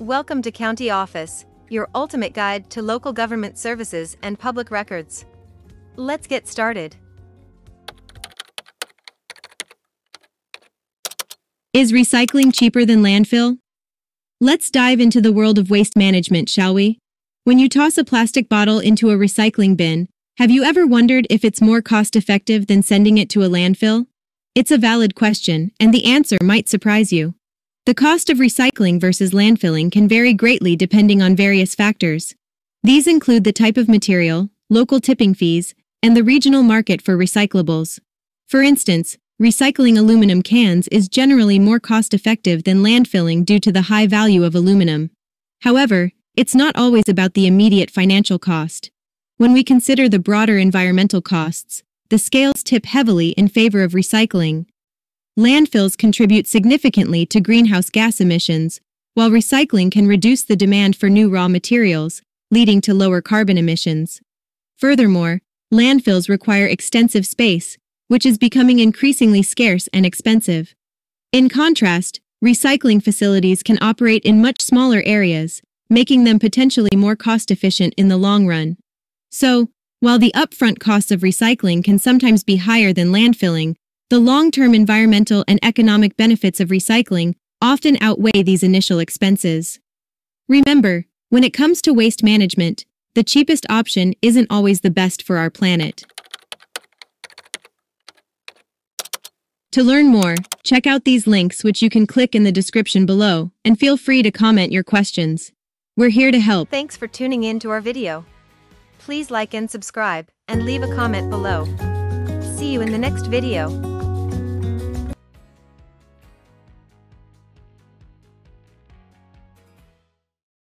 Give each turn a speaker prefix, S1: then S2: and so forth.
S1: Welcome to County Office, your ultimate guide to local government services and public records. Let's get started.
S2: Is recycling cheaper than landfill? Let's dive into the world of waste management, shall we? When you toss a plastic bottle into a recycling bin, have you ever wondered if it's more cost-effective than sending it to a landfill? It's a valid question, and the answer might surprise you. The cost of recycling versus landfilling can vary greatly depending on various factors. These include the type of material, local tipping fees, and the regional market for recyclables. For instance, recycling aluminum cans is generally more cost-effective than landfilling due to the high value of aluminum. However, it's not always about the immediate financial cost. When we consider the broader environmental costs, the scales tip heavily in favor of recycling, Landfills contribute significantly to greenhouse gas emissions, while recycling can reduce the demand for new raw materials, leading to lower carbon emissions. Furthermore, landfills require extensive space, which is becoming increasingly scarce and expensive. In contrast, recycling facilities can operate in much smaller areas, making them potentially more cost-efficient in the long run. So, while the upfront costs of recycling can sometimes be higher than landfilling, the long-term environmental and economic benefits of recycling often outweigh these initial expenses. Remember, when it comes to waste management, the cheapest option isn't always the best for our planet. To learn more, check out these links which you can click in the description below, and feel free to comment your questions. We're here to help.
S1: Thanks for tuning in to our video. Please like and subscribe, and leave a comment below. See you in the next video.